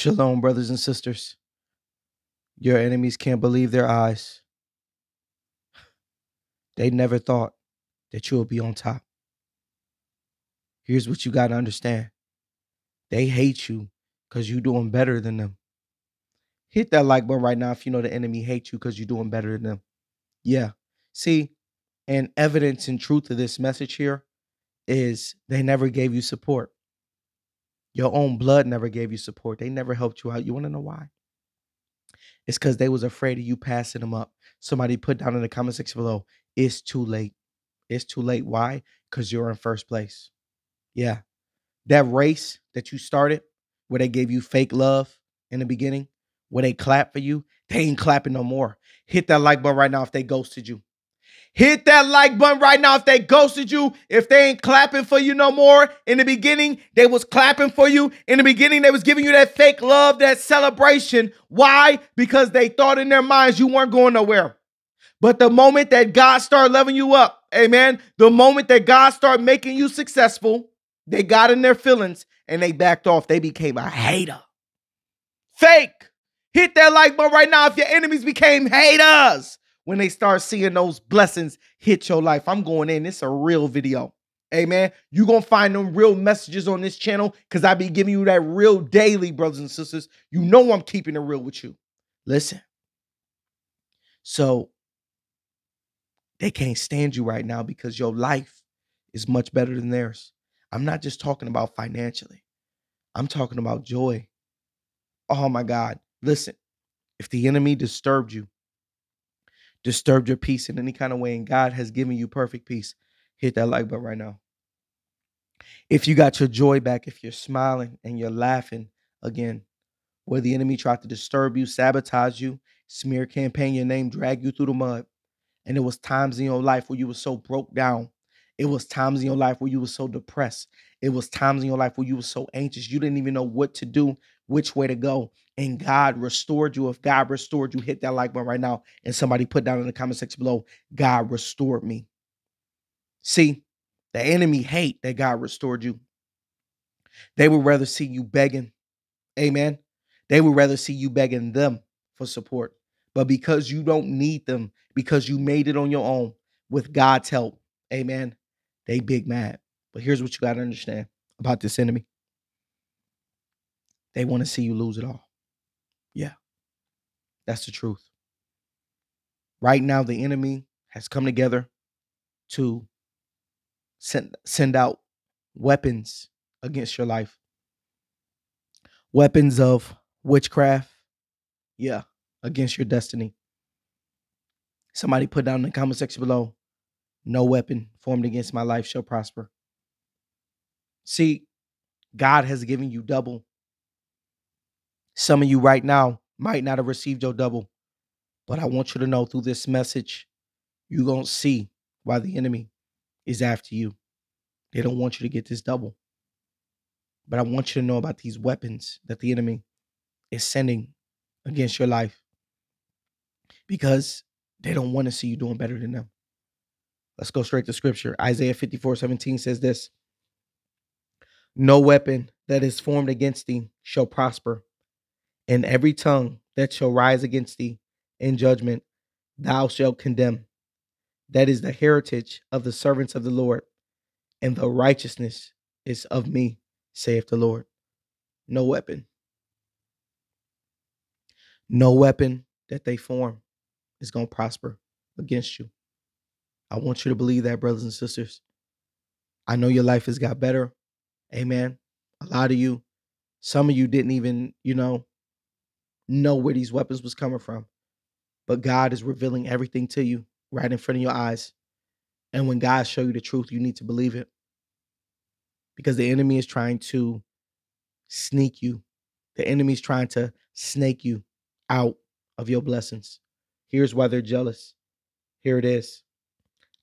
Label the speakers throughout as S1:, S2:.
S1: Shalom, brothers and sisters. Your enemies can't believe their eyes. They never thought that you would be on top. Here's what you got to understand they hate you because you're doing better than them. Hit that like button right now if you know the enemy hates you because you're doing better than them. Yeah. See, and evidence and truth of this message here is they never gave you support. Your own blood never gave you support. They never helped you out. You want to know why? It's because they was afraid of you passing them up. Somebody put down in the comment section below, it's too late. It's too late. Why? Because you're in first place. Yeah. That race that you started where they gave you fake love in the beginning, where they clap for you, they ain't clapping no more. Hit that like button right now if they ghosted you. Hit that like button right now if they ghosted you. If they ain't clapping for you no more. In the beginning, they was clapping for you. In the beginning, they was giving you that fake love, that celebration. Why? Because they thought in their minds you weren't going nowhere. But the moment that God started loving you up, amen, the moment that God started making you successful, they got in their feelings and they backed off. They became a hater. Fake. Hit that like button right now if your enemies became haters when they start seeing those blessings hit your life. I'm going in. It's a real video. Amen. You're going to find them real messages on this channel because I be giving you that real daily, brothers and sisters. You know I'm keeping it real with you. Listen. So they can't stand you right now because your life is much better than theirs. I'm not just talking about financially. I'm talking about joy. Oh my God. Listen, if the enemy disturbed you, disturbed your peace in any kind of way, and God has given you perfect peace, hit that like button right now. If you got your joy back, if you're smiling and you're laughing again, where the enemy tried to disturb you, sabotage you, smear campaign your name, drag you through the mud, and it was times in your life where you were so broke down. It was times in your life where you were so depressed. It was times in your life where you were so anxious. You didn't even know what to do, which way to go and God restored you, if God restored you, hit that like button right now. And somebody put down in the comment section below, God restored me. See, the enemy hate that God restored you. They would rather see you begging. Amen. They would rather see you begging them for support. But because you don't need them, because you made it on your own with God's help, amen, they big mad. But here's what you got to understand about this enemy. They want to see you lose it all. Yeah, that's the truth. Right now, the enemy has come together to send, send out weapons against your life. Weapons of witchcraft. Yeah, against your destiny. Somebody put down in the comment section below no weapon formed against my life shall prosper. See, God has given you double some of you right now might not have received your double, but I want you to know through this message, you're going to see why the enemy is after you. They don't want you to get this double. But I want you to know about these weapons that the enemy is sending against your life because they don't want to see you doing better than them. Let's go straight to scripture. Isaiah 54 17 says this No weapon that is formed against thee shall prosper, and every tongue that shall rise against thee in judgment thou shalt condemn. That is the heritage of the servants of the Lord, and the righteousness is of me, saith the Lord. No weapon, no weapon that they form is going to prosper against you. I want you to believe that, brothers and sisters. I know your life has got better. Amen. A lot of you, some of you didn't even, you know, know where these weapons was coming from. But God is revealing everything to you right in front of your eyes. And when God show you the truth, you need to believe it. Because the enemy is trying to sneak you. The enemy is trying to snake you out of your blessings. Here's why they're jealous. Here it is.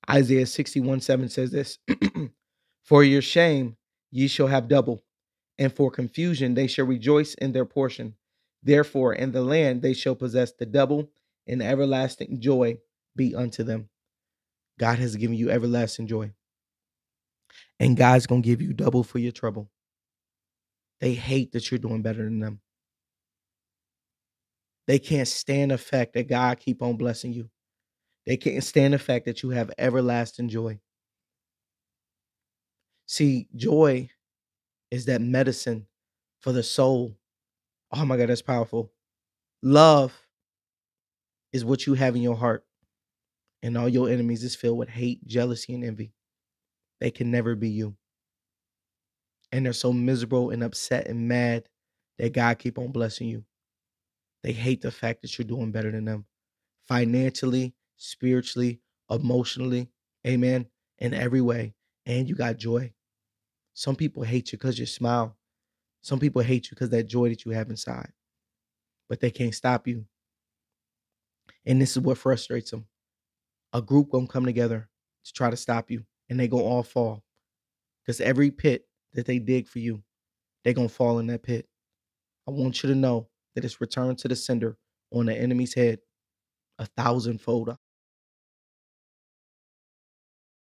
S1: Isaiah 61 7 says this For your shame ye shall have double, and for confusion they shall rejoice in their portion. Therefore, in the land they shall possess the double, and everlasting joy be unto them. God has given you everlasting joy. And God's going to give you double for your trouble. They hate that you're doing better than them. They can't stand the fact that God keep on blessing you. They can't stand the fact that you have everlasting joy. See, joy is that medicine for the soul. Oh my God, that's powerful. Love is what you have in your heart, and all your enemies is filled with hate, jealousy, and envy. They can never be you. And they're so miserable and upset and mad that God keep on blessing you. They hate the fact that you're doing better than them financially, spiritually, emotionally, amen, in every way. And you got joy. Some people hate you because you smile. Some people hate you because that joy that you have inside. But they can't stop you. And this is what frustrates them. A group gonna come together to try to stop you, and they gonna all fall. Because every pit that they dig for you, they gonna fall in that pit. I want you to know that it's returned to the sender on the enemy's head a thousandfold.